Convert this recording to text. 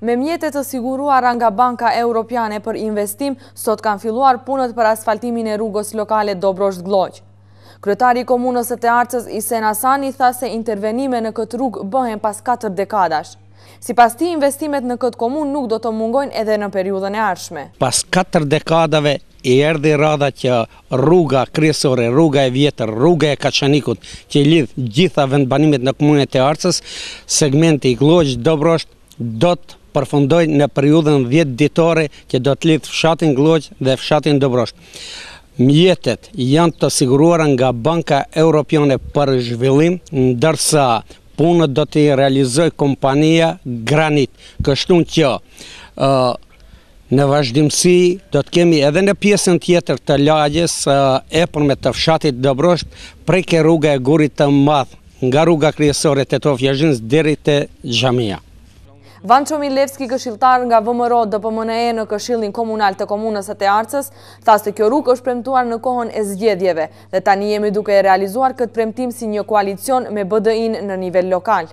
Me mjete të siguruara nga Banka Europiane për Investim, sot kanë filluar punët për asfaltimin e rrugës lokale Dobrosht-Gllogjë. Kryetari i komunës së Tearcës Isen Asani tha se intervenime në këtë rrugë bëhen pas katër dekadash. Sipas tij, investimet në këtë komunë nuk do të mungojnë edhe në periudhën e ardhshme. Pas katër dekadave I erdhi radha që rruga kryesore, rruga e vjetër, rruga e Kaçanikut, që i lidh gjitha vendbanimet në Komunën e Tearcës, segmenti Gllogjë, Dobrosht, do të përfundojë në periudhën dhjetëditore që do të lidhë fshatin Gllogjë dhe fshatin Dobrosht. Mjetet janë të siguruara nga Banka Europiane për Zhvillim, ndërsa punët do t'i realizojë kompania Granit, kështu që Në vazhdimësi do të kemi edhe në pjesën tjetër të lagjes së epërme të fshatit Dobrosht prej ke rruga e Gurit të Madh, nga rruga kryesore Tetovë Jazhincë deri te xhamia. Vanço Milevski këshilltar nga VMRO DPMNE në Këshillin Komunal të Komunës së Tearcës, tha se kjo rrugë është premtuar në kohën e zgjedhjeve dhe tani jemi duke e realizuar këtë premtim si një koalicion me BDI-në në nivel lokal.